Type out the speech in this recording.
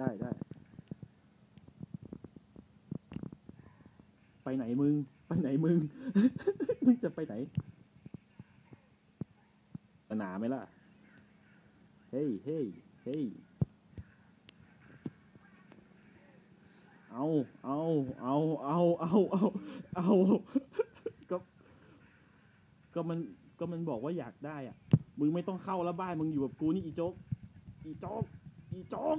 ได้ได้ ไปไหนมึง ไปไหนมึง มึงจะไปไหนหนาไหมล่ะ เฮ้ยเฮ้ยเฮ้ยเอา เอา เอา เอา เอา เอา เอา ก็ ก็มัน ก็มันบอกว่าอยากได้อะ มึงไม่ต้องเข้าแล้วบ้านมึงอยู่กับกูนี่อีโจ๊ก อีโจ๊ก อีโจ๊ก